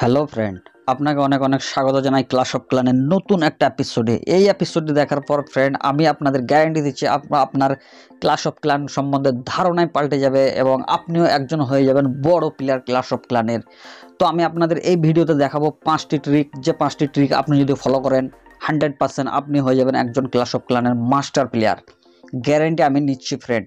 Hello friend, আপনাকে অনেক অনেক স্বাগত জানাই ক্লাস অফ ক্লানের নতুন একটা এপিসোডে এই এপিসোডটি দেখার পর ফ্রেন্ড, আমি আপনাদের গ্যারেন্টি দিচ্ছি আপ- আপনার ক্লাস অফ ক্লান সম্বন্ধে ধারণায় পাল্টে যাবে এবং আপনিও একজন হয়ে যাবেন বড় প্লেয়ার ক্লাস অফ ক্লানের তো আমি আপনাদের এই ভিডিওতে দেখাবো পাঁচটি ট্রিক যে পাঁচটি ট্রিক আপনি যদি ফলো করেন হান্ড্রেড পার্সেন্ট আপনি হয়ে যাবেন একজন ক্লাস অফ ক্লানের মাস্টার প্লেয়ার গ্যারেন্টি আমি নিচ্ছি ফ্রেন্ড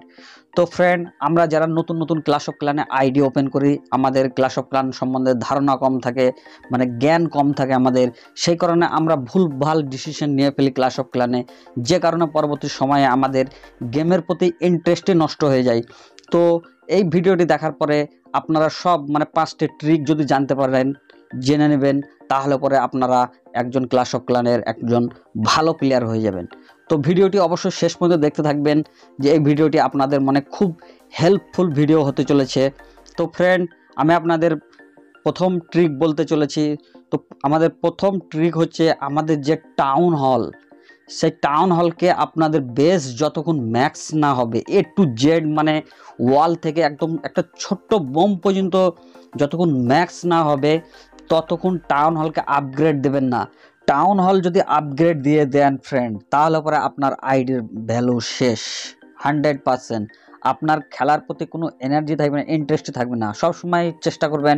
তো ফ্রেন্ড আমরা যারা নতুন নতুন ক্লাস অফ ক্লানে আইডি ওপেন করি, আমাদের ক্লাস অফ ক্লান সম্বন্ধে ধারণা কম থাকে মানে জ্ঞান কম থাকে আমাদের, সেই কারণে আমরা ভুল, ভালো ডিসিশন নিয়ে ফেলি ক্লাস অফ ক্লানে যে কারণে পরবর্তী সময়ে আমাদের গেমের প্রতি ইন্টারেস্টই নষ্ট হয়ে যায়। তো এই ভিডিওটি দেখার পরে আপনারা সব মানে পাঁচটি ট্রিক যদি জানতে পারেন, জেনে নেবেন, তাহলে পরে আপনারা একজন ক্লাস অফ ক্লানের একজন ভালো প্লেয়ার হয়ে যাবেন। তো ভিডিওটি অবশ্যই শেষ পর্যন্ত দেখতে থাকবেন যে এই ভিডিওটি আপনাদের মানে খুব হেল্পফুল ভিডিও হতে চলেছে। তো ফ্রেন্ড আমি আপনাদের প্রথম ট্রিক বলতে চলেছি। তো আমাদের প্রথম ট্রিক হচ্ছে আমাদের যে টাউন হল সেই টাউন হলকে আপনাদের বেস যতক্ষণ ম্যাক্স না হবে এ টু জেড মানে ওয়াল থেকে একদম একটা ছোট্ট বোম পর্যন্ত যতক্ষণ ম্যাক্স না হবে, ততক্ষণ টাউন হলকে আপগ্রেড দেবেন না। টাউন হল যদি আপগ্রেড দিয়ে দেন ফ্রেন্ড তাহলে পরে আপনার আইডির ভ্যালু শেষ। হান্ড্রেড পারসেন্ট আপনার খেলার প্রতি কোনো এনার্জি থাকবে না ইন্টারেস্ট থাকবে না। সবসময় চেষ্টা করবেন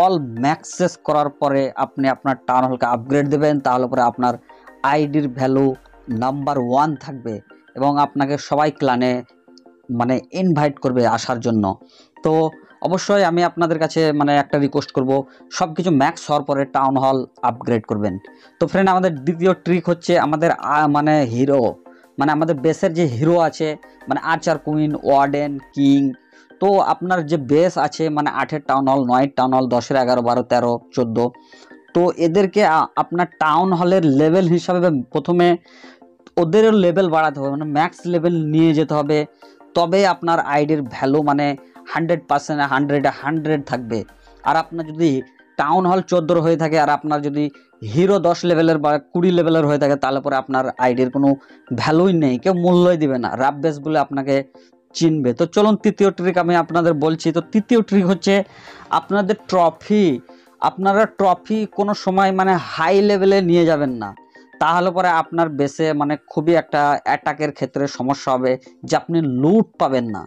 অল ম্যাক্সেস করার পরে আপনি আপনার টাউন হলকে আপগ্রেড দেবেন, তাহলে পরে আপনার আইডির ভ্যালু নাম্বার ওয়ান থাকবে এবং আপনাকে সবাই ক্লানে মানে ইনভাইট করবে আসার জন্য। তো অবশ্যই আমি আপনাদের কাছে মানে একটা রিকোয়েস্ট করব সব কিছু ম্যাক্স হওয়ার পরে টাউন হল আপগ্রেড করবেন। তো ফ্রেন্ড আমাদের দ্বিতীয় ট্রিক হচ্ছে আমাদের মানে হিরো মানে আমাদের বেসের যে হিরো আছে মানে আর্চার কুইন ওয়ার্ডেন কিং তো আপনার যে বেস আছে মানে আটের টাউন হল নয়ের টাউন হল দশের এগারো, বারো, তেরো, চোদ্দ, তো এদেরকে আপনার টাউন হলের লেভেল হিসাবে প্রথমে ওদেরও লেভেল বাড়াতে হবে মানে ম্যাক্স লেভেল নিয়ে যেতে হবে। তবে আপনার আইডির ভ্যালু মানে হান্ড্রেড পার্সেন্ট হান্ড্রেডে, হান্ড্রেড থাকবে। আর আপনার যদি টাউন হল চোদ্দোর হয়ে থাকে, আর আপনার যদি হিরো দশ লেভেলের বা কুড়ি লেভেলের হয়ে থাকে, তাহলে পরে আপনার আইডির কোনো ভ্যালুই নেই, কেউ মূল্যই দিবে না। রাব বেস বলে আপনাকে চিনবে। তো চলুন তৃতীয় ট্রিক আমি আপনাদের বলছি। তো তৃতীয় ট্রিক হচ্ছে আপনাদের ট্রফি আপনারা ট্রফি কোনো সময় মানে হাই লেভেলে নিয়ে যাবেন না। তাহলে পরে আপনার বেসে মানে খুবই একটা অ্যাটাকের ক্ষেত্রে সমস্যা হবে যে আপনি লুট পাবেন না।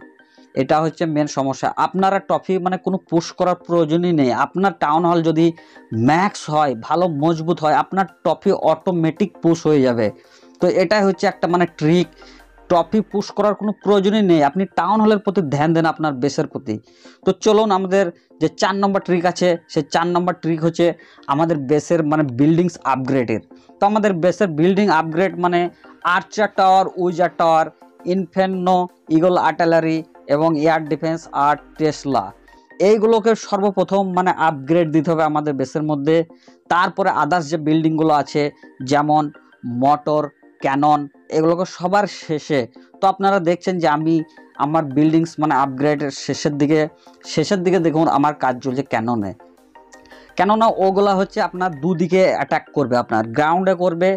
এটা হচ্ছে মেন সমস্যা। আপনারা ট্রফি মানে কোনো পুশ করার প্রয়োজনই নেই। আপনার টাউন হল যদি ম্যাক্স হয়, ভালো মজবুত হয়, আপনার ট্রফি অটোমেটিক পুশ হয়ে যাবে। তো এটাই হচ্ছে একটা মানে ট্রিক ট্রফি পুশ করার কোনো প্রয়োজনই নেই। আপনি টাউন হলের প্রতি ধ্যান দেন আপনার বেসের প্রতি। তো চলুন আমাদের যে চার নম্বর ট্রিক আছে সে চার নম্বর ট্রিক হচ্ছে আমাদের বেসের মানে বিল্ডিংস আপগ্রেডের তো আমাদের বেসের বিল্ডিং আপগ্রেড মানে archer tower wizard tower inferno eagle artillery এবং এয়ার ডিফেন্স আর টেসলা। এইগুলোকে সর্বপ্রথম মানে আপগ্রেড দিতে হবে আমাদের বেসের মধ্যে। তারপরে আদার্স যে বিল্ডিংগুলো আছে, যেমন মোটর ক্যানন এগুলোকে সবার শেষে। তো আপনারা দেখছেন যে আমি আমার বিল্ডিংস মানে আপগ্রেডের শেষের দিকে শেষের দিকে দেখুন আমার কাজ চলছে ক্যাননে কেননা ওগুলা হচ্ছে আপনার দুদিকে অ্যাটাক করবে আপনার। গ্রাউন্ডে করবে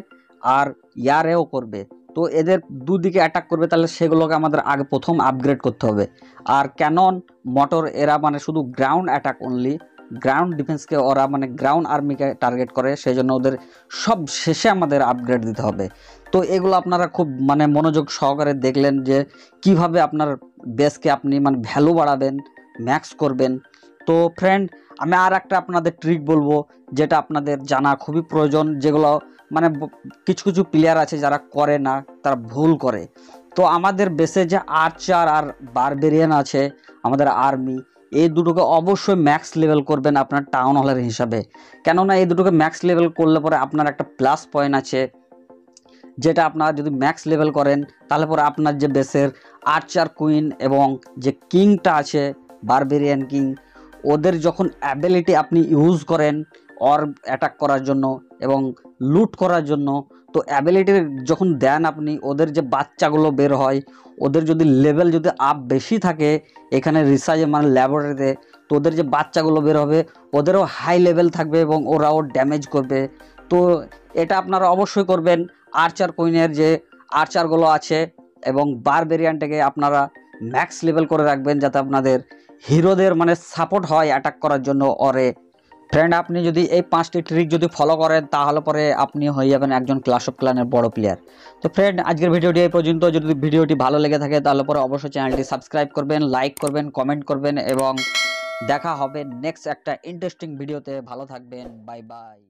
আর ইয়ারেও করবে। তো এদের দুদিকে অ্যাটাক করবে, তাহলে সেগুলোকে আমাদের আগে প্রথম আপগ্রেড করতে হবে। আর ক্যানন মোটর এরা মানে শুধু গ্রাউন্ড অ্যাটাক অনলি গ্রাউন্ড ডিফেন্সকে ওরা মানে গ্রাউন্ড আর্মিকে টার্গেট করে সেই জন্য ওদের সব শেষে আমাদের আপগ্রেড দিতে হবে। তো এগুলো আপনারা খুব মানে মনোযোগ সহকারে দেখলেন যে কীভাবে আপনার বেসকে আপনি মানে ভ্যালু বাড়াবেন ম্যাক্স করবেন। তো ফ্রেন্ড আমি আর একটা আপনাদের ট্রিক বলব, যেটা আপনাদের জানা খুবই প্রয়োজন, যেগুলো মানে কিছু কিছু প্লেয়ার আছে যারা করে না, তারা ভুল করে। তো আমাদের বেসে যে আর্চার আর বারবেরিয়ান আছে, আমাদের আর্মি এই দুটোকে অবশ্যই ম্যাক্স লেভেল করবেন আপনার টাউন হলের হিসাবে। কেননা এই দুটোকে ম্যাক্স লেভেল করলে পরে আপনার একটা প্লাস পয়েন্ট আছে, যেটা আপনারা যদি ম্যাক্স লেভেল করেন, তাহলে পরে আপনার যে বেসের আর্চার কুইন এবং যে কিংটা আছে বারবেরিয়ান কিং ওদের যখন অ্যাবিলিটি আপনি ইউজ করেন অর অ্যাটাক করার জন্য এবং লুট করার জন্য। তো অ্যাবিলিটি যখন দেন আপনি, ওদের যে বাচ্চাগুলো বের হয়, ওদের যদি লেভেল যদি আপ বেশি থাকে, এখানে রিসার্চে মানে ল্যাবরেটরিতে তো ওদের যে বাচ্চাগুলো বের হবে, ওদেরও হাই লেভেল থাকবে এবং ওরাও ড্যামেজ করবে। তো এটা আপনারা অবশ্যই করবেন। আর্চার কুইনের যে আর্চারগুলো আছে এবং বার বারবেরিয়ানটাকে আপনারা ম্যাক্স লেভেল করে রাখবেন, যাতে আপনাদের হিরোদের মানে সাপোর্ট হয় অ্যাটাক করার জন্য অরে ফ্রেন্ড আপনি যদি এই পাঁচটি ট্রিক যদি ফলো করেন, তাহলে পরে আপনি হয়ে যাবেন একজন ক্লাস অফ ক্লানের বড় প্লেয়ার তো ফ্রেন্ড আজকের ভিডিওটি এই পর্যন্ত। যদি ভিডিওটি ভালো লেগে থাকে, তাহলে পরে অবশ্যই চ্যানেলটি সাবস্ক্রাইব করবেন লাইক করবেন কমেন্ট করবেন, এবং দেখা হবে নেক্সট একটা ইন্টারেস্টিং ভিডিওতে ভালো থাকবেন বাই বাই